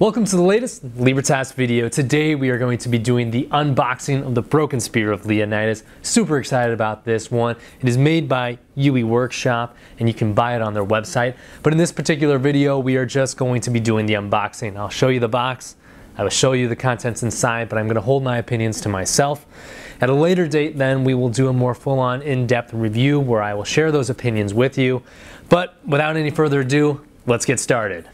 Welcome to the latest Libertas video. Today we are going to be doing the unboxing of the Broken Spear of Leonidas. Super excited about this one. It is made by Ubi Workshop and you can buy it on their website. But in this particular video we are just going to be doing the unboxing. I'll show you the box, I will show you the contents inside, but I'm going to hold my opinions to myself. At a later date then we will do a more full-on in-depth review where I will share those opinions with you. But without any further ado, let's get started.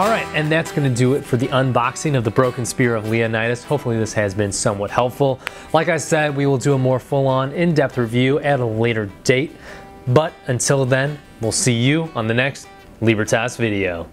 Alright, and that's to do it for the unboxing of the Broken Spear of Leonidas. Hopefully this has been somewhat helpful. Like I said, we will do a more full-on, in-depth review at a later date. But until then, we'll see you on the next Libertas video.